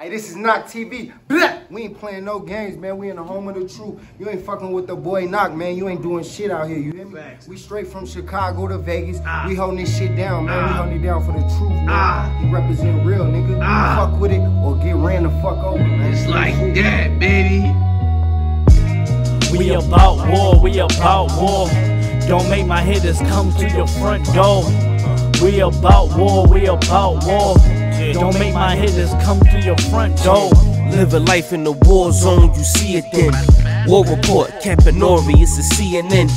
Hey, this is Nach TV. Blah! We ain't playing no games, man. We in the home of the truth. You ain't fucking with the boy Nach, man. You ain't doing shit out here. You hear me? Facts. We straight from Chicago to Vegas. Ah. We holding this shit down, man. We Ah. holding it down for the truth, man. Ah. You represent real, nigga. Ah. Fuck with it or get ran the fuck over, man. It's like that, baby. We about war, we about war. Don't make my hitters come to your front door. We about war, we about war. Don't make my hitters come to your front door. Living life in the war zone, you see it then. War report, Campanori, it's a CNN.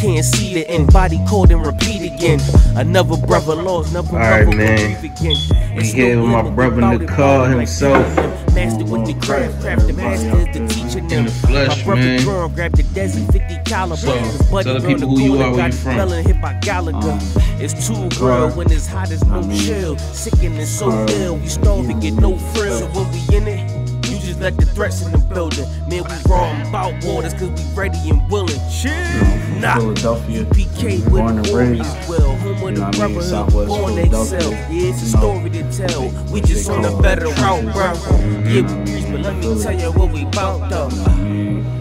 Can't see the end, body called and repeat again. Another brother lost, another Alright, brother man. will breathe again. We It's here no with my limit brother about it, Nicole like himself. Master with the craft, craft the master is the teacher now. In the flesh, my brother man. Drum grabbed the desert 50 caliber. So, buddy tell the people who you are, where got you from. Hit by Gallagher. Uh-huh. it's too girl when it's hot as no chill. Sickening and so ill, we starving, get no frill. So when we in it, you just let the threats in the building. Man, we wrong about waters cause we ready and willing. Chill. Nah. Philadelphia. PK with Born and raised. Well, home of You know the what I mean? brotherhood, born excel. Yeah, it's a story to tell. We just on a better route, bro. Mm-hmm. Yeah, we preach, but let me tell you what we about though.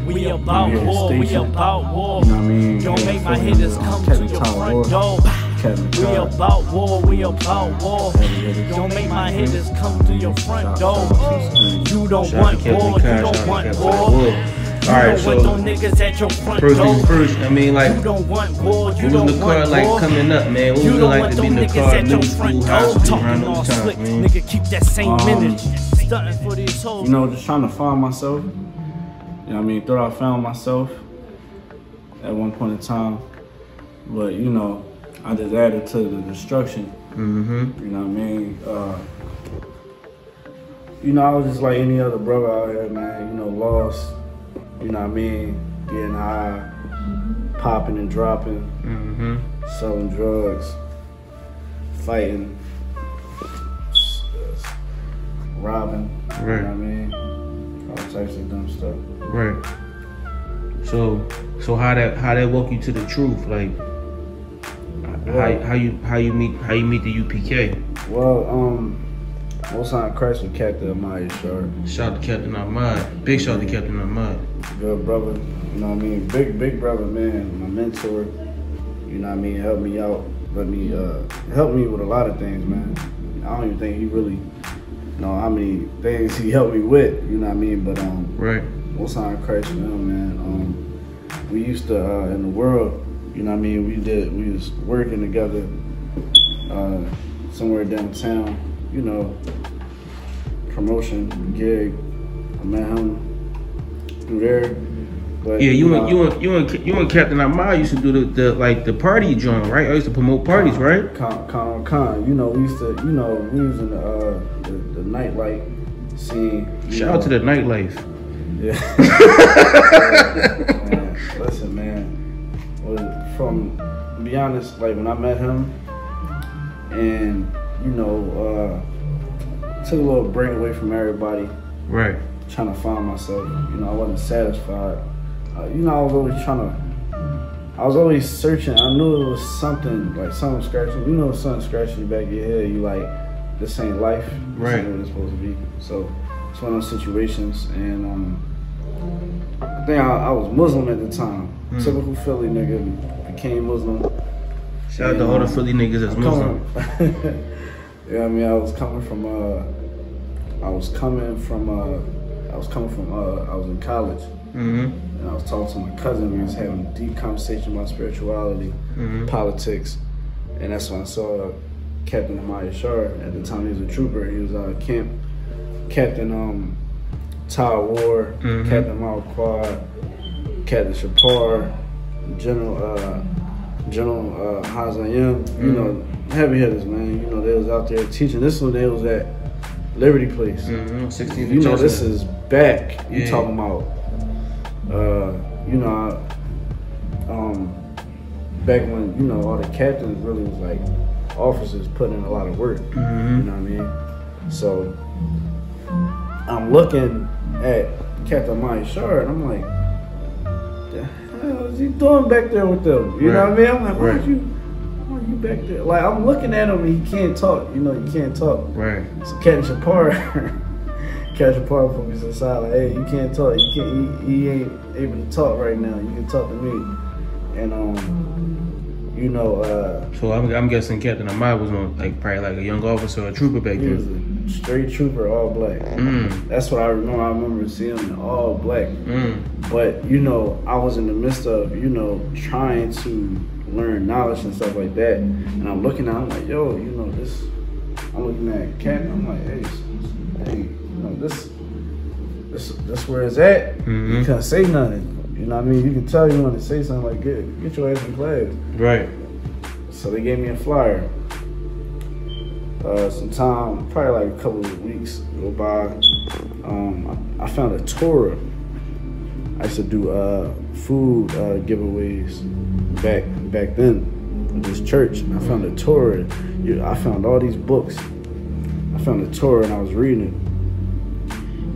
We about war, we about war. You know what I mean? Don't make my hitters come to your front door. Kevin We about war, we about war. Don't make my hitters come to your front door. shout out to Steve. You don't want war, you Cash, shout out don't want war. All right, so no niggas at your front first first. I mean, like, You don't want war, you what don't was the car want like war. coming up, man? What You was it like to be them in the niggas car, at your middle front school, door high school, around all those times, man? Nigga, keep that same Um, energy. Stunting for these hoes. You know, just trying to find myself. You know I mean? Thought I found myself at one point in time. But, you know, I just added to the destruction. Mm-hmm. You know what I mean? Uh, you know, I was just like any other brother out here, man. You know, lost. You know what I mean? Getting high, popping and dropping, Mm-hmm. selling drugs, fighting, robbing. Right. You know what I mean? All types of dumb stuff. Right. So, so how that how that walk you to the truth? Like, how how you how you meet how you meet the UPK? Well, um, most time Christ with Captain Amaya Sharp. Shout out to Captain Ahmad. Big shout out to Captain Ahmad. good brother. You know what I mean? Big big brother, man. My mentor. You know what I mean? Helped me out. Let me uh help me with a lot of things, man. I don't even think he really know how many things he helped me with. You know what I mean? But um, Right. most time Christ with him, man. Um, we used to uh, in the world. You know what I mean? We did. We was working together uh, somewhere downtown. You know, promotion gig. I met him through there. But, Yeah, you know, and you and you and you and Captain Ahmad used to do the, the like the party joint, right? I used to promote parties, right? Con, con, con. You know, we used to, you know, we was in the, uh, the, the nightlight scene. you Shout out to know. the nightlife. Yeah. man, listen, man. Was from, to be honest, like when I met him, and you know, uh, took a little break away from everybody, Right. trying to find myself. You know, I wasn't satisfied. Uh, you know, I was always trying to. I was always searching. I knew it was something like something scratching. You know, something scratching the back of your head. You like, this ain't life. This Right. ain't what it's supposed to be. So it's one of those situations, and um, I think I, I was Muslim at the time. Hmm. Typical Philly nigga became Muslim. Shout out to all the Philly niggas that's Muslim. Yeah, I mean, I was coming from. Uh, I was coming from. Uh, I was coming from. Uh, I was in college, Mm-hmm. and I was talking to my cousin. We was having a deep conversation about spirituality, Mhm. politics, and that's when I saw Captain Amaya Shar. At the time, he was a trooper. He was uh, camp Captain um, Tower War, Mhm. Captain Quad, Captain Shapar, General uh, General uh, Hazayim. You know, heavy hitters, man. You know, they was out there teaching. This one, they was at Liberty Place. Mm-hmm. 16th You know, this is back. You Yeah. talking about, uh, you know, um, back when you know all the captains really was like officers putting in a lot of work. Mhm. You know what I mean? So I'm looking at Captain Maya Shard, I'm like, the hell is he doing back there with them? You know what I mean? I'm like, why Right. are you, why are you back there? Like I'm looking at him, and he can't talk. You know, you can't talk. Right. So Captain Shapar, catch a part focus inside. Like, hey, you can't talk. You can't. He, he ain't able to talk right now. You can talk to me. And um, you know, uh, So I'm, I'm guessing Captain Ahmad was on like probably like a young officer or a trooper back then. Straight trooper, all black. Mm, That's what I remember. I remember seeing him all black. mm, But you know, I was in the midst of you know trying to learn knowledge and stuff like that, and I'm looking at, I'm like, yo, you know this. I'm looking at Cat, and I'm like, hey, hey, you know this, this, this where it's at. You Mhm. can't say nothing. You know what I mean? You can tell you want to say something like, get, get your ass in class. right. So they gave me a flyer. Uh, some time, probably like a couple of weeks go by. Um, I, found a Torah. I used to do uh, food uh, giveaways back back then at this church. I found a Torah. You- I found all these books. I found a Torah and I was reading it.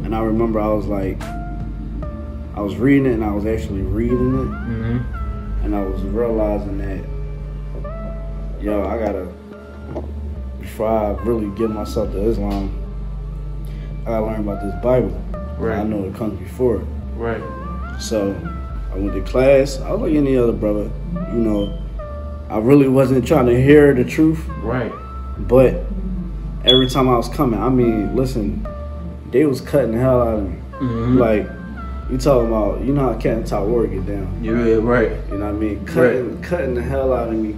And I remember I was like, I was reading it and I was actually reading it Mm-hmm. and I was realizing that, yo, I gotta, before I really give myself to Islam, I gotta about this Bible. Right. I know it comes before. it. Right. So I went to class. I was like any other brother, you know. I really wasn't trying to hear the truth, Right. but every time I was coming, I mean, listen, they was cutting the hell out of me. Mm-hmm. Like, you talking about, you know how Cat and Top War get down. You're right. You know what I mean? Cutting, cutting the hell out of me.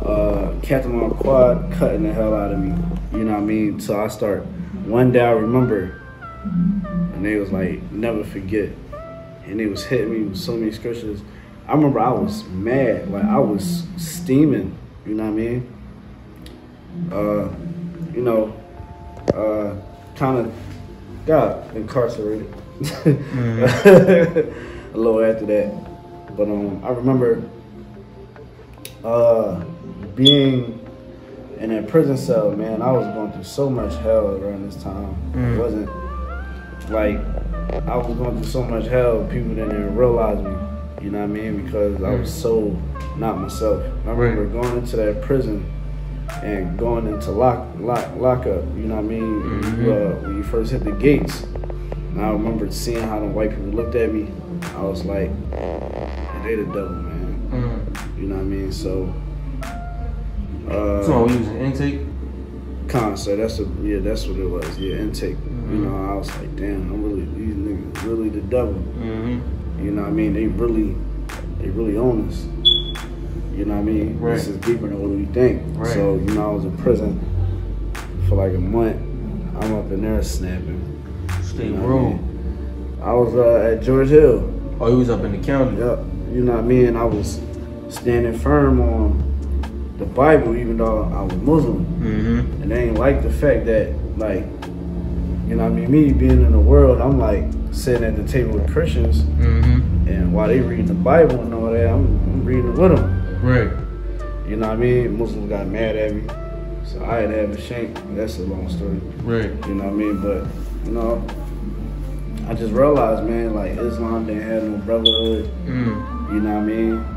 Uh, Captain on quad, cutting the hell out of me. You know what I mean? So I start. One day I remember, and they was like, never forget. And they was hitting me with so many scriptures. I remember I was mad, like I was steaming. You know what I mean? Uh, you know, uh, kind of got incarcerated. a little after that. But um, I remember uh, being in that prison cell, man. I was going through so much hell around this time. It wasn't like I was going through so much hell. People didn't even realize me. You know what I mean? Because I was so not myself. I remember going into that prison and going into lock lock lockup. You know what I mean? You, uh, when you first hit the gates. And I remember seeing how the white people looked at me. I was like, they the devil, man. Mm. You know what I mean? So, So uh, we using intake. concert. That's a yeah. That's what it was. Yeah, intake. You know, I was like, damn, I'm really these niggas really the devil. Mm-hmm. You know what I mean? They really, they really own us. You know what I mean? Right. This is deeper than what we think. Right. So you know, I was in prison for like a month. I'm up in there snapping. Stay You know what I room. mean? I was uh, at George Hill. Oh, he was up in the county. Yep. You know what I mean? I was standing firm on the Bible, even though I was Muslim. Mm-hmm. And they ain't like the fact that, like, you know I mean? Me being in the world, I'm like sitting at the table with Christians, Mm-hmm. and while they reading the Bible and all that, I'm, I'm reading it with them. Right. You know what I mean? Muslims got mad at me. So I had to have a shank. That's a long story. Right. You know what I mean? But, you know, I just realized, man, like Islam didn't have no brotherhood. Mm. You know what I mean?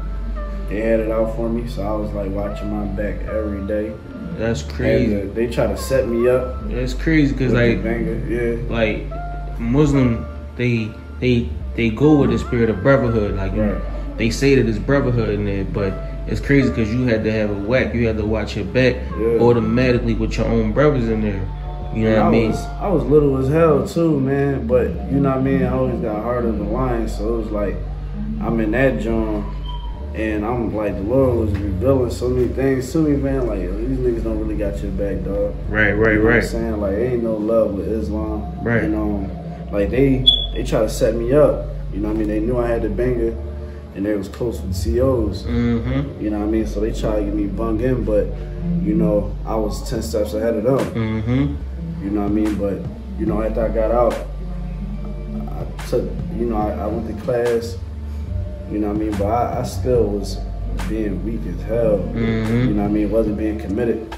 They had it out for me, so I was like watching my back every day. That's And, crazy. uh, they try to set me up. It's crazy because like banger. yeah, like Muslim, they they they go with the spirit of brotherhood. Like Right. they say that it's brotherhood in there, but it's crazy because you had to have a whack. You had to watch your back Yeah. automatically with your own brothers in there. You know what I mean? was I was little as hell too, man. But you know what I mean. I always got harder than the lion, so it was like I'm in that joint, and I'm like the Lord was revealing so many things to me, man. Like these niggas don't really got your back, dog. Right, right, You know what I'm right. saying? Like, ain't no love with Islam. Right. And, um, like, they they try to set me up. You know what I mean? They knew I had the banger, and they was close with COs. Mm-hmm. You know what I mean? So they tried to get me bung in, but, you know, I was 10 steps ahead of them. Mm-hmm. You know what I mean? But, you know, after I got out, I took, you know, I, I went to class. You know what I mean? But I, I still was being weak as hell. Mhm. You know what I mean? Wasn't being committed.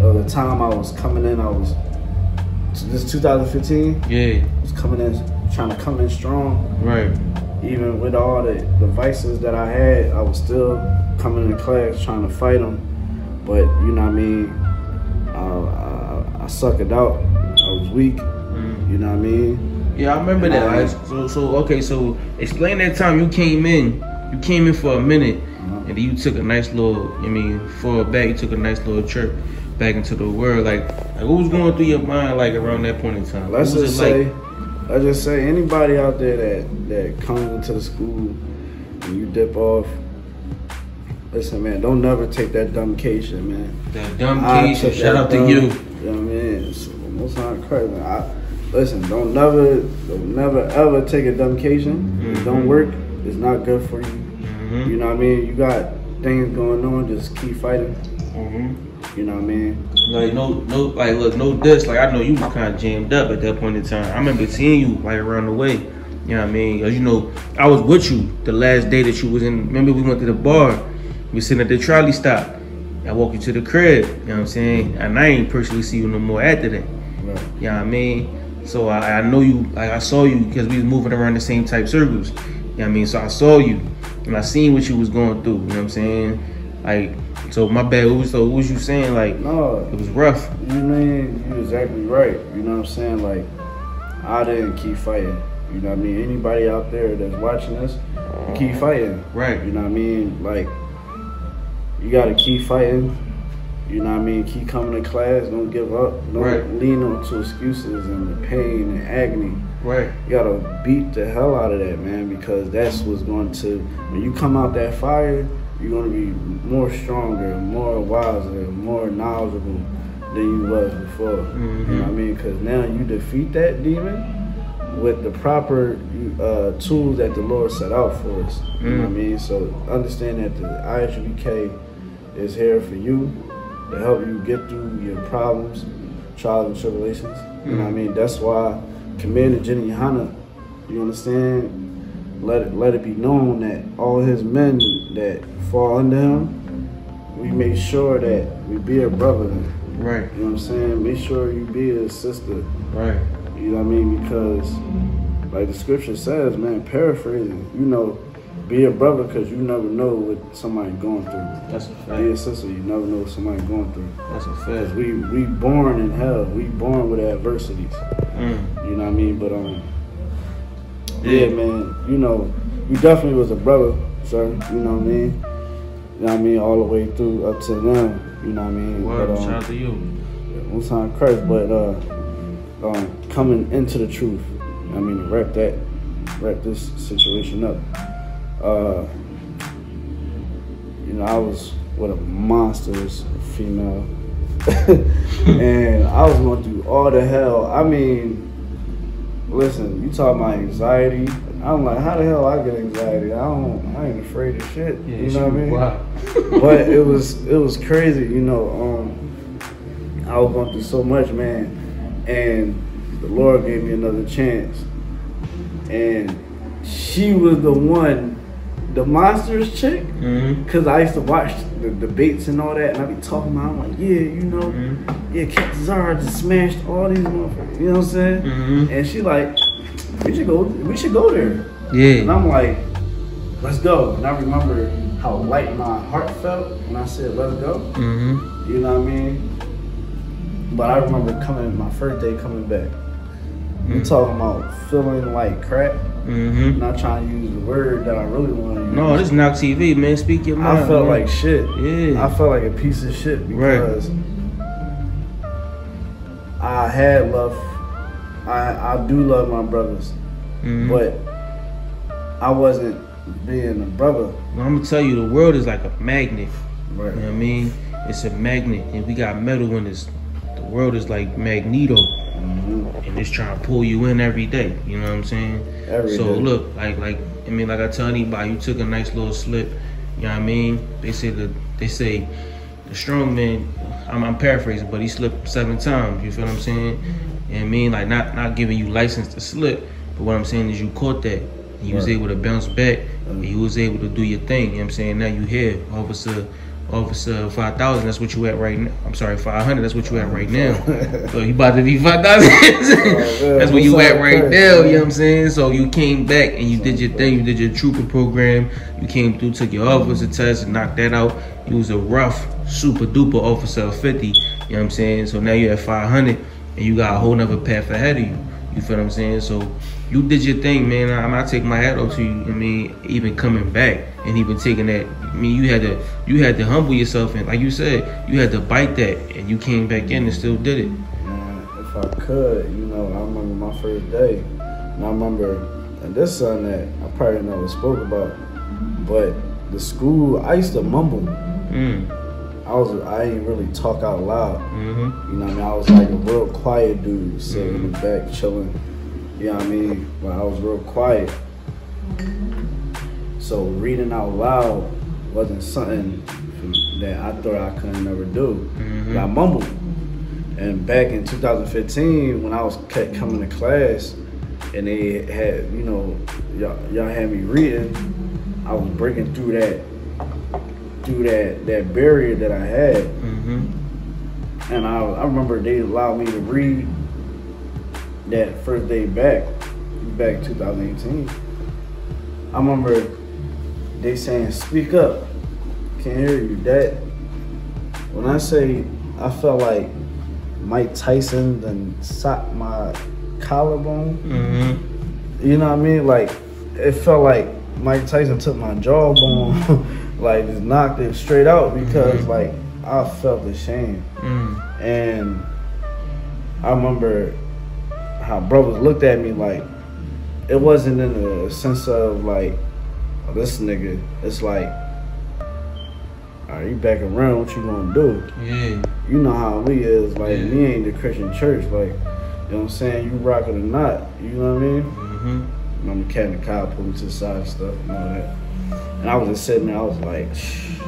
Uh, the time I was coming in, I was this 2015. Yeah. I was coming in, trying to come in strong. Right. Even with all the, the vices that I had, I was still coming in class trying to fight them. But you know what I mean? I, I, I sucked it out. I was weak. You know what I mean? Yeah, I remember that. Like, so, so okay, so explain that time you came in. You came in for a minute, Uh-huh. and then you took a nice little. I mean, for a back, you took a nice little trip back into the world. Like, like what was going through your mind like around that point in time? Let's just say, like? let's just say anybody out there that that comes into the school and you dip off. Listen, man, don't never take that dumbcation, man. That dumb I case. took Shout out to you. You know what I mean? It's most not crazy. I, listen, don't never, don't never ever take a dumbcation. It don't work. It's not good for you. Mm-hmm. You know what I mean? You got things going on. Just keep fighting. Mm-hmm. You know what I mean? Like no, no, like look, no diss. Like I know you was kind of jammed up at that point in time. I remember seeing you like around the way. You know what I mean? Cause you know I was with you the last day that you was in. Remember we went to the bar. We sitting at the trolley stop. I walk you to the crib. You know what I'm saying? And I ain't personally see you no more after that. Right. You know what I mean? So I, I know you, like I saw you because we was moving around the same type circles. You know what I mean? So I saw you and I seen what you was going through. You know what I'm saying? Like, so my bad. What was, so what was you saying? Like, No, it was rough. You mean you exactly right. You know what I'm saying? Like I didn't keep fighting. You know what I mean? Anybody out there that's watching this, keep fighting. Right. You know what I mean? Like you gotta keep fighting. You know what I mean? Keep coming to class. Don't give up. Don't Right. lean on to excuses and the pain and agony. Right. You gotta beat the hell out of that, man, because that's what's going to. When you come out that fire, you're gonna be more stronger, more wiser, more knowledgeable than you was before. You know what I mean? Because now you defeat that demon with the proper uh, tools that the Lord set out for us. You know what I mean? So understand that the IHBK is here for you to help you get through your problems, trials and tribulations. You know what I mm-hmm. mean? That's why Commander Yahanna, you understand? Let it let it be known that all his men that fall under him, we make sure that we be a brother. Right. You know what I'm saying? Make sure you be a sister. Right. You know what I mean? Because, like the scripture says, man, paraphrasing, you know, be a brother because you never know what somebody going through. That's a Be a sister, you never know what somebody going through. That's a fact. we we born in hell. We born with adversities. Mm. You know what I mean? But um, yeah, man. You know, you definitely was a brother, sir. You know what I mean? You know what I mean? All the way through up to now. You know what I mean? Word. But, um, Shout out to you. one time Christ, but uh, um, coming into the truth. I mean, wrap that, wrap this situation up. Uh, you know, I was with a monstrous female, and I was going through all the hell. I mean, listen, you talk about anxiety. I'm like, how the hell I get anxiety? I don't. I ain't afraid of shit. Yeah, you know what I mean? Wow. but it was it was crazy, you know. Um, I was going through so much, man, and the Lord gave me another chance, and she was the one, the monsters chick, Mm-hmm. because I used to watch the debates and all that, and I be talking about, I'm like, yeah, you know, Mm-hmm. yeah, Cat Zara just smashed all these motherfuckers, you know what I'm saying? Mhm. And she like, we should go, we should go there. Yeah. And I'm like, let's go. And I remember how light my heart felt when I said, let's go. Mm-hmm. You know what I mean? But I remember coming, my first day coming back. I'm talking about feeling like crap. Mm-hmm. Not trying to use the word that I really want to use. No, this is Nach TV, man. Speak your mind. I felt man. like shit. Yeah. I felt like a piece of shit Right. because I had love. I I do love my brothers, Mhm. but I wasn't being a brother. I'm gonna tell you, the world is like a magnet. Right. You know what I mean? It's a magnet, and we got metal in this. The world is like Magneto, Mm-hmm. And it's trying to pull you in every day. You know what I'm saying? Every so day. look, like, like I mean, like I tell anybody, you took a nice little slip. You know what I mean? They say the they say the strong man. I'm, I'm paraphrasing, but he slipped seven times. You feel what I'm saying? Mm-hmm. And I mean, like not not giving you license to slip, but what I'm saying is you caught that. And you was able to bounce back, and you was able to do your thing. You know what I'm saying? Now you here, officer. Officer 5,000, that's what you at right now. I'm sorry, 500, that's what you at right now. so you about to be 5,000. that's where you at right now, you know what I'm saying? So you came back and you did your thing. You did your trooper program. You came through, took your officer test and knocked that out. You was a rough, super duper officer of 50, you know what I'm saying? So now you're at 500 and you got a whole nother path ahead of you. You feel what I'm saying? So you did your thing, man. I, I take my hat off to you. I mean, even coming back and even taking that. I mean, you had to you had to humble yourself and like you said, you had to bite that, and you came back in and still did it. Man, if I could, you know, I remember my first day, and I remember, and this son that I probably never spoke about, but the school, I used to mumble. Mm. I was, I didn't really talk out loud. Mm-hmm. You know what I mean? I was like a real quiet dude, sitting in the back, chilling. You know what I mean? But I was real quiet. So reading out loud wasn't something that I thought I couldn't never do. But I mumbled. And back in 2015, when I was kept coming to class, and they had, you know, y'all, y'all had me reading, I was breaking through that, through that that barrier that I had. Mm-hmm. And I, I remember they allowed me to read that first day back, back 2018. I remember they saying, "Speak up, can't hear you." That when I say I felt like Mike Tyson then socked my collarbone. Mm-hmm. You know what I mean? Like it felt like Mike Tyson took my jawbone, like just knocked it straight out because Mhm. like I felt ashamed. Mm. And I remember how brothers looked at me like it wasn't in a sense of like oh, this nigga. It's like, are you back around? What you gonna do? Yeah. You know how we is. Like Yeah. we ain't the Christian church. Like you know what I'm saying. You rock it or not. You know what I mean? Mm-hmm. I'm the cat and the cow pulled me to the side and stuff and all that. And I was just sitting there. I was like, Shh,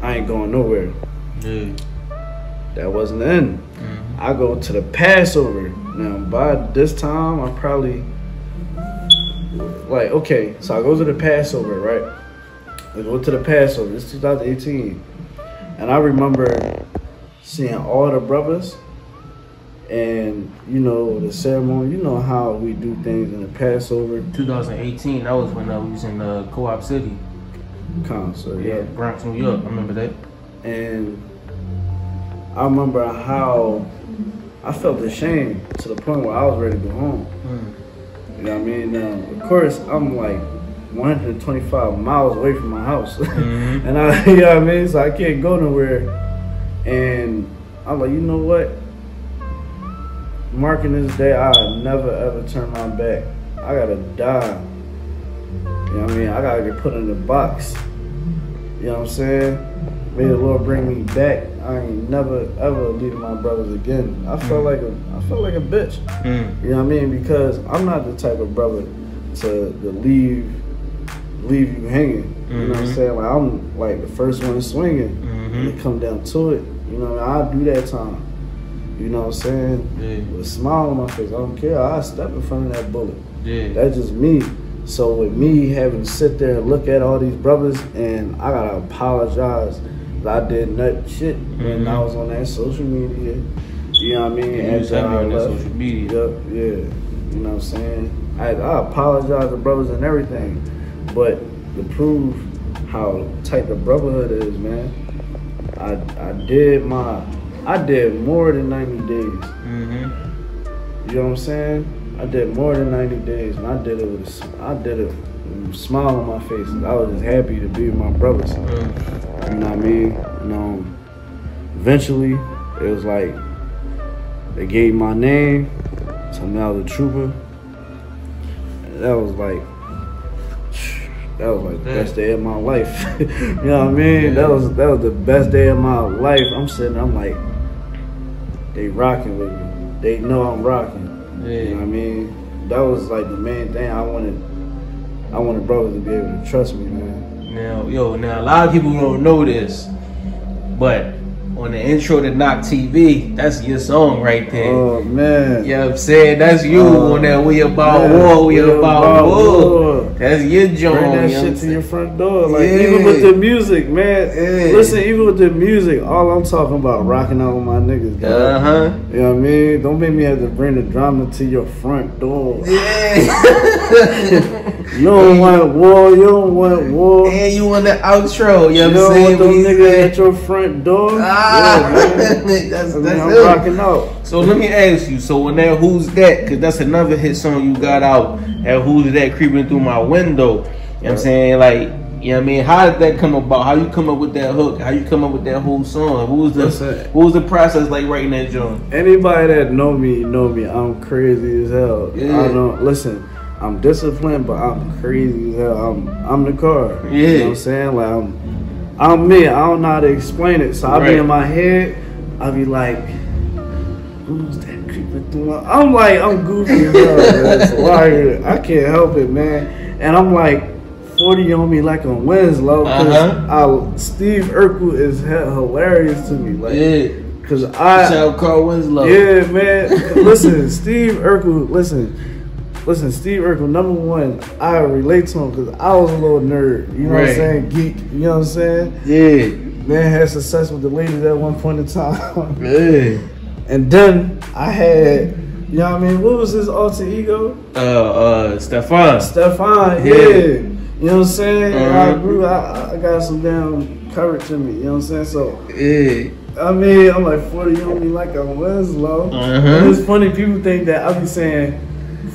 I ain't going nowhere. Yeah. That wasn't the end. Mm-hmm. I go to the Passover. Now, by this time, I'm probably like okay. So I go to the Passover, right? I go to the Passover. It's 2018, and I remember seeing all the brothers, and you know the ceremony. You know how we do things in the Passover 2018. That was when I was in uh, Co-op City. concert. Yeah, Yeah, Bronx, New York. I remember that. and I remember how I felt ashamed to the point where I was ready to go home. Mm. You know what I mean? Now, of course, I'm like 125 miles away from my house, Mhm. and I, you know what I mean. So I can't go nowhere. And I'm like, you know what? Marking this day, I never ever turn my back. I gotta die. You know what I mean? I gotta get put in the box. You know what I'm saying? May the Lord bring me back. I ain't never ever leaving my brothers again. I felt like a, I felt like a bitch. Mm. You know what I mean? Because I'm not the type of brother to, to leave leave you hanging. You know what I'm Mhm. saying? Like I'm like the first one swinging. Mhm. It come down to it, you know, what I mean? I'll do that time. You know what I'm saying? Yeah. With a smile on my face, I don't care. I step in front of that bullet. Yeah. That's just me. So with me having to sit there and look at all these brothers, and I gotta apologize I did nut shit when Mhm. I was on that social media. You know what I mean? After I on that left. social media. Yep, yeah. You know what I'm saying? I, I apologize to brothers and everything, but to prove how tight the brotherhood is, man, I I did my I did more than 90 days. Mm-hmm. You know what I'm saying? I did more than 90 days, and I did it with a, I did it with a smile on my face. I was just happy to be with my brothers. Mm. You know what I mean? And um, eventually, it was like they gave my name, so now the trooper. And that was like, that was like the best day of my life. you know what I mean? That was that was the best day of my life. I'm sitting, I'm like, they rocking with me. They know I'm rocking. Yeah. You know I mean? That was like the main thing I wanted. I wanted brothers to be able to trust me, man. Now, yo, now a lot of people don't know this, but on the intro to Nach TV, that's your song right there. Oh man. You know what I'm saying? That's you Oh, on that We About man. War, We, We About, About War. War. That's your joint. Bring that you know what I'm shit to your front door. Like Yeah. even with the music, man. Yeah. Listen, even with the music, all I'm talking about rocking out with my niggas. Uh huh. You know what I mean? Don't make me have to bring the drama to your front door. Yeah. You don't want war. You don't want war. and you on the outro, you know what I'm don't saying? want those niggas at your front door. Ah, that's, I mean, that's I'm it. rocking out. So let me ask you. So when that "Who's That"? Cause that's another hit song you got out. That "Who's That" creeping through my window. You know what I'm saying? Like, you know what I mean? How did that come about? How you come up with that hook? How you come up with that whole song? What was the. What was the process like writing that joint? Anybody that know me know me. I'm crazy as hell. Yeah. I don't listen. I'm disciplined, but I'm crazy as hell. I'm I'm the car. Yeah. You know what I'm saying? Like I'm I'm me. I don't know how to explain it. So I Right. be in my head, I be like, who's that creeping through my I'm like, I'm goofy as hell, man. Like, I can't help it, man. And I'm like 40 on me like on Winslow. Uh-huh. I, Steve Urkel is hilarious to me. Like, Yeah. Cause I Shout out Carl Winslow. yeah, man. listen, Steve Urkel. Listen, listen. Steve Urkel. Number one, I relate to him because I was a little nerd. You know what I'm saying? Geek. You know what I'm saying? Yeah. Man had success with the ladies at one point in time, Yeah. And then I had. You know what I mean? What was his alter ego? Uh, uh, Stefan. Stefan. Yeah. Yeah. You know what I'm saying? I Uh-huh. grew. I, I got some damn courage in me. You know what I'm saying? So Yeah. I mean, I'm like 40 on me like a Winslow. Uh-huh. It's funny, people think that I be saying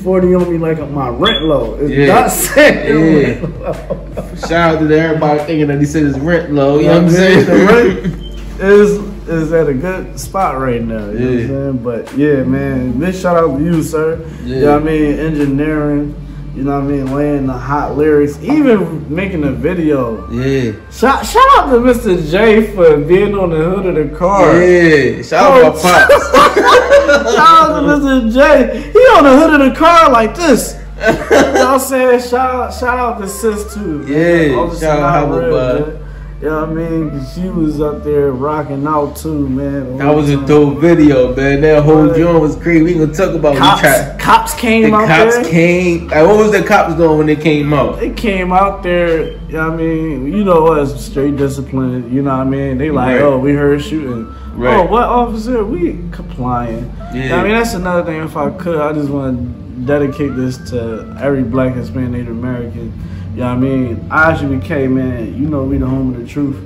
40 on me like my rent low. It's Yeah. not saying Yeah. low. Shout out to everybody thinking that he said his rent low. You know what I'm saying? The rent is, is at a good spot right now. You know what Yeah. I'm saying? But yeah, man, big shout out to you, sir. Yeah. You know what I mean? Engineering. You know what I mean? Laying the hot lyrics, even making a video. Yeah. Shout, shout out to Mr. J for being on the hood of the car. Yeah. Shout out my pops. Shout out to Mr. J. He on the hood of the car like this. you know what I'm saying? Shout out, shout out to sis too. Yeah, shout out not Hubba real, Bud. man. You know what I mean? she was up there rocking out too, man. That was a dope video, man. That whole joint was crazy. We gonna talk about Cops, tried- cops came The out cops there. came. Like, what was the cops doing when they came out? They came out there, you know what I mean, you know us, straight discipline, you know what I mean? They like, Right. oh, we heard shooting. Right. Oh, what officer? We complying. Yeah. I mean, that's another thing. If I could, I just want to dedicate this to every black, Hispanic, Native American. You know what I mean? IGBK, man, you know we the home of the truth.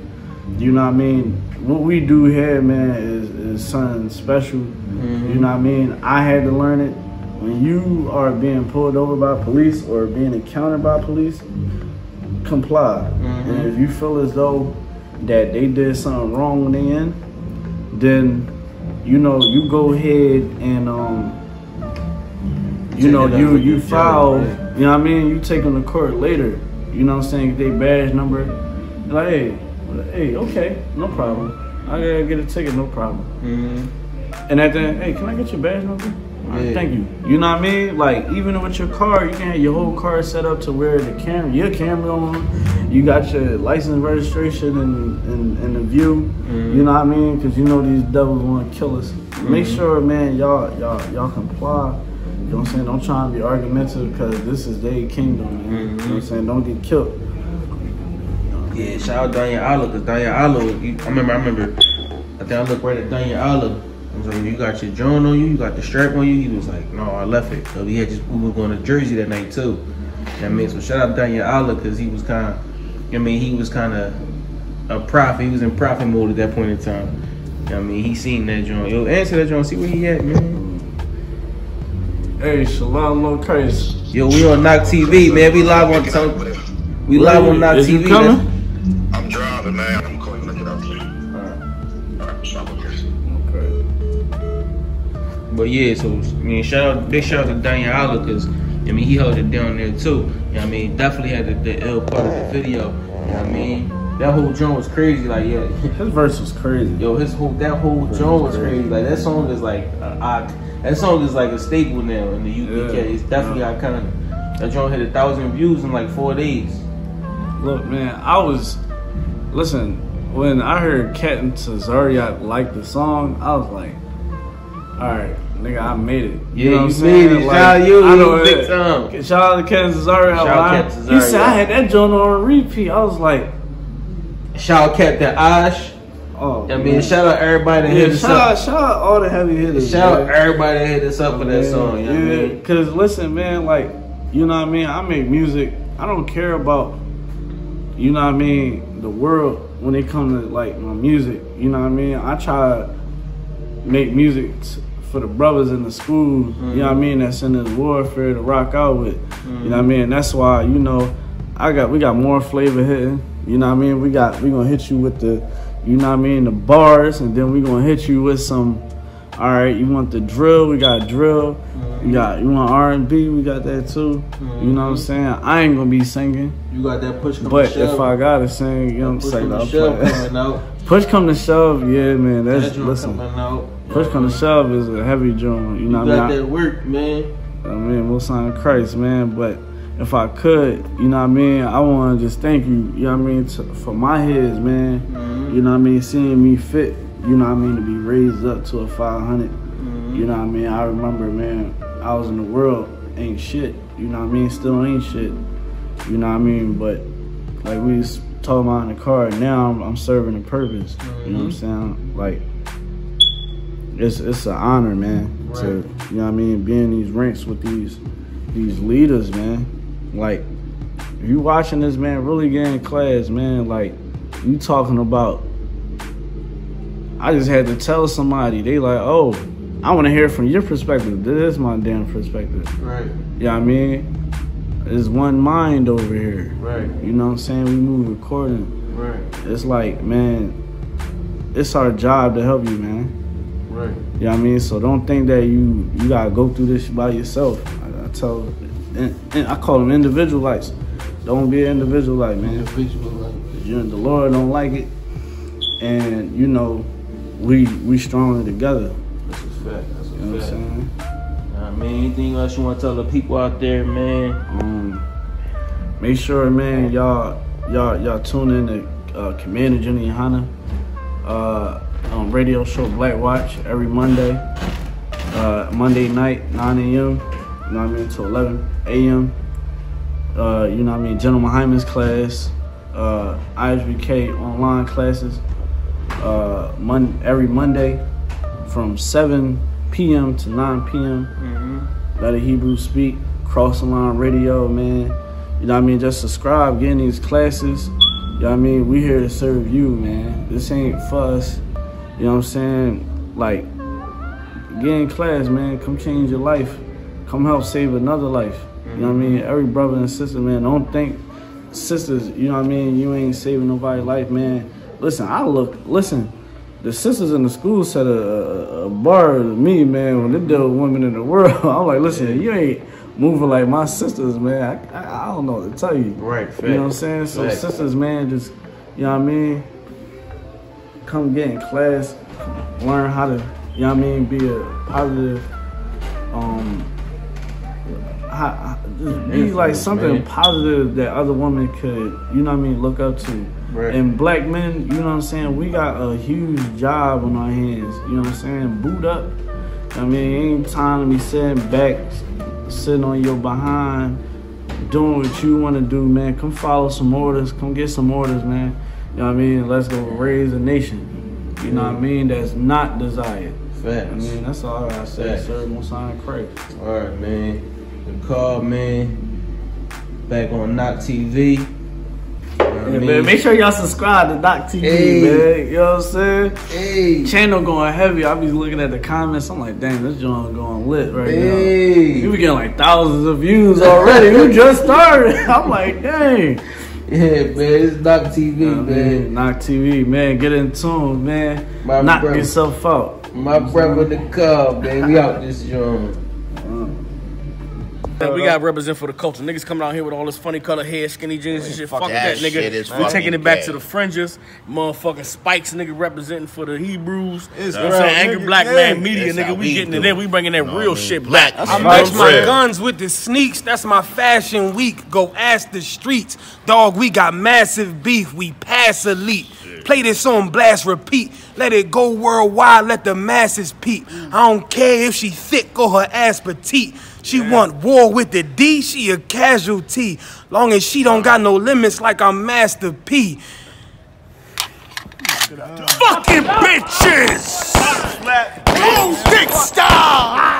You know what I mean? What we do here, man, is, is something special. You know what I mean? I had to learn it. When you are being pulled over by police or being encountered by police, comply. And if you feel as though that they did something wrong when they in, then you know you go ahead and um you know you you file. You know what I mean you take them to court later you know what I'm saying they badge number like hey hey okay no problem I gotta get a ticket no problem Mm-hmm. and at the end, hey, can I get your badge number? Right, Yeah. thank you. You know what I mean? Like even with your car, you can have your whole car set up to where the camera, your camera on, you got your license registration and and, and the view. Mm-hmm. You know what I mean? Because you know these devils want to kill us. Make sure, man, y'all y'all y'all comply. You know what I'm saying? Don't try and be argumentative because this is their kingdom, man. You know what I'm mm-hmm. saying? Don't get killed. Yeah, shout out Daniel Allah, cause Daniel Allah, you, I remember, I remember, I think I looked right at Daniel Allah. I was like, you got your drone on you, you got the strap on you. He was like, no, I left it. So we had just, we were going to Jersey that night too. You know what I mean, so shout out Daniel Allah, cause he was kind of, I mean, he was kind of a prophet. He was in prophet mode at that point in time. You know what I mean, he seen that joint. Yo, answer that joint, see where he at, man. Hey, shalom, Lord Christ. Yo, we on Nach TV, man. We live on, tel- we live on Nach Is you TV. coming? I'm driving, man. I'm calling to get out there. Alright, stop okay. But yeah, so I mean, shout out, big shout out to Daniel Allah because I mean he held it down there too. You know what I mean, definitely had the, the ill part of the video. You know what I mean, that whole joint was crazy. Like yeah, His verse was crazy. yo, his whole that whole joint was crazy. Like that song is like uh, I, that song is like a staple now in the UPK. Yeah. It's definitely iconic. That joint hit a thousand views in like four days. Look, man, I was listen when I heard Cat and Tazaryach like the song. I was like, all right, nigga, I made it. Yeah, know what I'm you saying? it. Shout out you, I know big time. Shout out to Cat and Shout out He said I had that joint on repeat. I was like, Shout out Captain Ash. oh. I mean, man. shout out everybody that yeah, hit us shout up. out, shout out all the heavy hitters. Shout out everybody that hit us up for that Yeah, song. You know what I yeah, mean? cause listen, man, like you know what I mean. I make music. I don't care about you know what I mean the world when it comes to like my music. You know what I mean? I try to make music for the brothers in the school. You know what I mm-hmm. mean? That's in this warfare to rock out with. You know what I mm-hmm. mean? That's why you know I got we got more flavor hitting. You know what I mean? We got we gonna hit you with the you know what I mean the bars, and then we gonna hit you with some. All right, you want the drill? We got drill. You mm-hmm. got you want R and B? We got that too. You know what I'm mm-hmm. saying? I ain't gonna be singing, You got that push come but to shove. if I gotta sing, you know what I'm saying? push come to shove coming out. Push come to shove, yeah, man. That's That joint listen. Push come to shove is a heavy drum. You know You what I mean? got that work, man. I, mean, most sign Christ, man. But if I could, you know what I mean, I want to just thank you. You know what I mean to, for my heads, man. Mm-hmm. You know what I mean, seeing me fit. You know what I mean to be raised up to a 500. Mm-hmm. You know what I mean. I remember, man. I was in the world, ain't shit. You know what I mean. Still ain't shit. You know what I mean. But like we was talking about in the car, now I'm, I'm serving a purpose. You know what I'm saying? Like it's it's an honor, man. To you know what I mean, be in these ranks with these these leaders, man. Like if you watching this man really get in class, man, like you talking about I just had to tell somebody, they like, oh, I wanna hear from your perspective. This is my damn perspective. Right, You know I mean? it's one mind over here. right, You know what I'm saying? We move according. right, It's like, man, it's our job to help you, man. right. You know what I mean? So don't think that you you gotta go through this by yourself. I, I tell, and, and I call them individualites. Don't be an individualite, man. You, the Lord don't like it, and you know, we we stronger together. that's a fact. That's a You know what I'm saying? Nah, man, anything else you want to tell the people out there, man? Um, make sure, man, y'all y'all y'all tune in to uh, Commander Yahanna uh, on radio show Black Watch every Monday, uh, Monday night, 9 a.m. You know what I mean to 11 a.m. Uh, you know what I mean, General Hyman's class, uh, ISBK online classes, uh, mon- every Monday from 7 p.m. to 9 p.m. Let a Hebrew speak, cross the line radio, man. You know what I mean? Just subscribe, get in these classes. You know what I mean? We here to serve you, man. This ain't for us. You know what I'm saying? Like, get in class, man. Come change your life. Come help save another life. You know what I mean? Every brother and sister, man, don't think sisters, you know what I mean? You ain't saving nobody's life, man. Listen, I look, listen, the sisters in the school set a, a, a bar to me, man, when they deal with women in the world. I'm like, listen, you ain't moving like my sisters, man. I, I, I don't know what to tell you. Right, You know what I'm saying? So Facts. sisters, man, just, you know what I mean? Come get in class, learn how to, you know what I mean, be a positive, um, how, just be like something man. positive that other women could, you know what I mean, look up to. Right. And black men, you know what I'm saying, we got a huge job on our hands. You know what I'm saying? Boot up. I mean, ain't time to be sitting back, sitting on your behind, doing what you want to do, man. Come follow some orders. Come get some orders, man. You know what I mean? Let's go raise a nation. You know what I mean? That's not desired. I mean, that's all I say. Facts. On sign Christ. All right, man. The call, man. Back on Nach TV. You know I Yeah, mean? man, make sure y'all subscribe to Nach TV, Hey. man. You know what I'm saying? Hey. Channel going heavy. I be looking at the comments. I'm like, dang, this joint going lit right now. You be getting like thousands of views already. you just started. I'm like, dang. Yeah, man. It's Nach TV, Yeah, man, man. Nach TV, man. Get in tune, man. My Knock brother. yourself out. My brother, the cub, man. We out this joint. Uh-huh. We gotta represent for the culture. Niggas coming out here with all this funny color hair, skinny jeans and shit. Fuck, that that, nigga. we taking it back gay. to the fringes. Motherfucking spikes, nigga, representing for the Hebrews. It's you know what I'm saying? Angry nigga. black Yeah. man media, That's nigga. We we getting it do. in. We bringing that real shit black. That's I my match my friend. guns with the sneaks. That's my fashion week. Go ask the streets. Dog, we got massive beef. We pass elite. Play this on blast, repeat. Let it go worldwide. Let the masses peep. I don't care if she thick or her ass petite. She want war with the D. She a casualty. Long as she don't got no limits like I'm Master P. Fucking bitches! Blue dick style!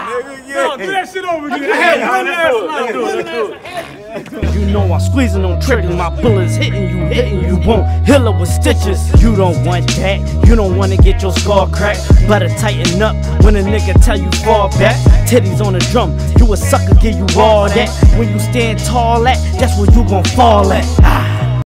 No, do that shit over again. I had one last line. You know I'm squeezing on triggers, my bullets hitting you, hitting you. Won't heal it with stitches. You don't want that, you don't wanna get your skull cracked. Better tighten up when a nigga tell you fall back. Titties on the drum, you a sucker, give you all that. When you stand tall at, that's where you gon' fall at. Ah.